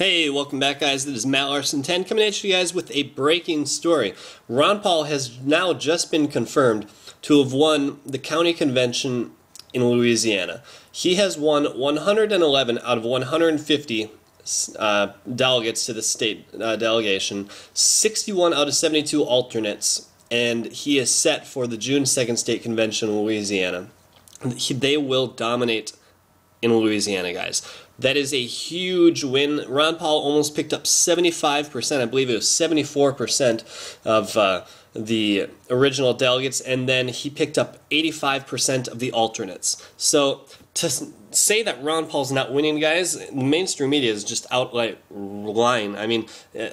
Hey, welcome back, guys. This is Mat Larson 10 coming at you guys with a breaking story. Ron Paul has now just been confirmed to have won the county convention in Louisiana. He has won 111 out of 150 uh, delegates to the state uh, delegation, 61 out of 72 alternates, and he is set for the June 2nd state convention in Louisiana. He, they will dominate in Louisiana, guys. That is a huge win. Ron Paul almost picked up 75%, I believe it was 74% of uh, the original delegates, and then he picked up 85% of the alternates. So to say that Ron Paul's not winning, guys, mainstream media is just outright lying. I mean, uh,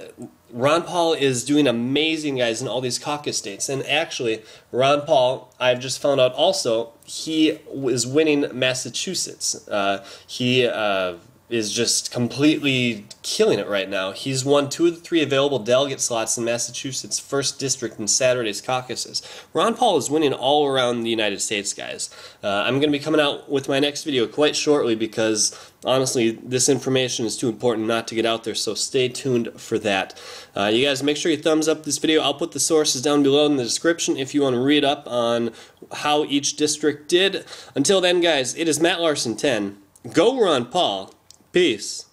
Ron Paul is doing amazing, guys, in all these caucus states. And actually, Ron Paul, I've just found out also, he is winning Massachusetts. Uh, he uh, is just completely killing it right now. He's won two of the three available delegate slots in Massachusetts' first district in Saturday's caucuses. Ron Paul is winning all around the United States, guys. Uh, I'm going to be coming out with my next video quite shortly because honestly, this information is too important not to get out there, so stay tuned for that. Uh, you guys make sure you thumbs up this video. I'll put the sources down below in the description if you want to read up on how each district did. Until then, guys, it is Mat Larson 10. Go Ron Paul. Peace.